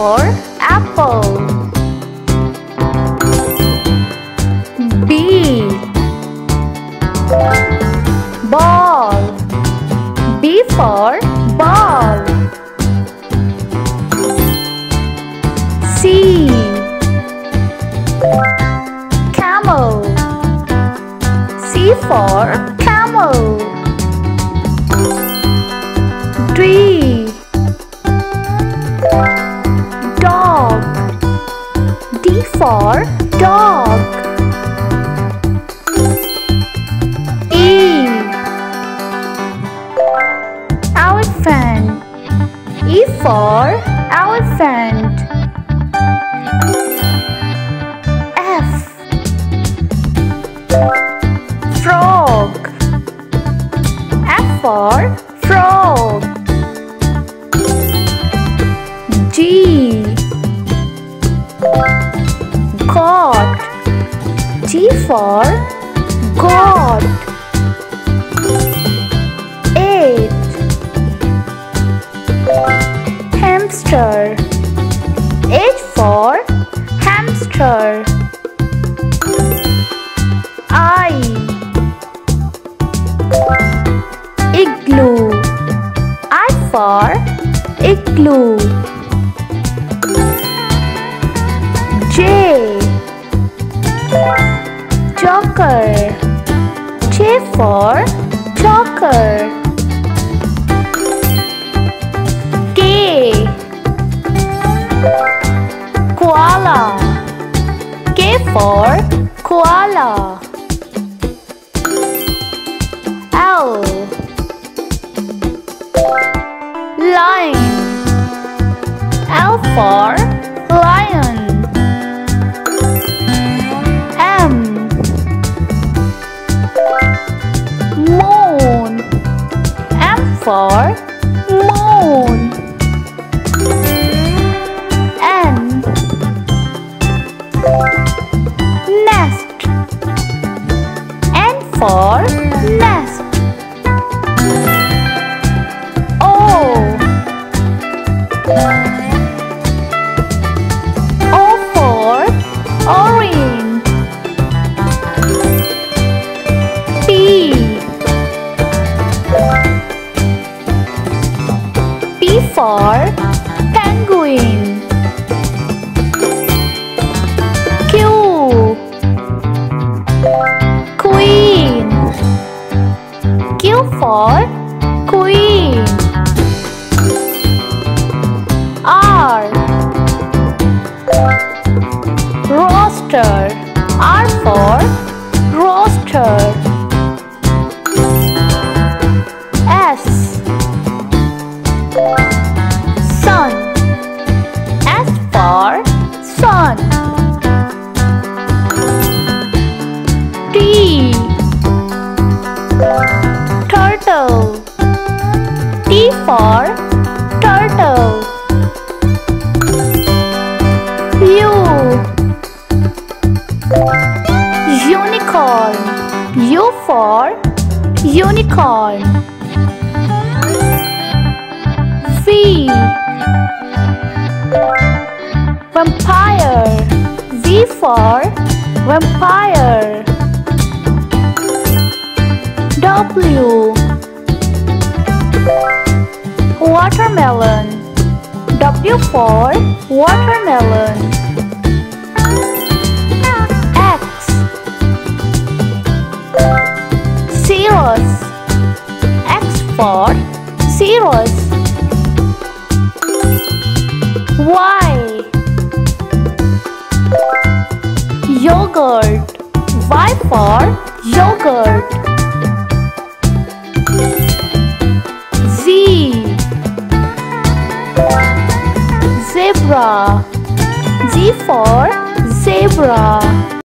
for apple. B. Ball. B for ball. C. Camel. C for camel. D. for elephant. F. Frog. F for frog. G. God. G for God. Hamster. H for hamster. I. Igloo. I for igloo. J. Joker. J for joker. For koala. L. Lion. L for lion. M. Moon. M for for Unicorn. U for unicorn. V. Vampire. V for vampire. W. Watermelon. W for watermelon. Xerus. X for xerus. Y. Yogurt. Y for yogurt. Z. Zebra. Z for zebra.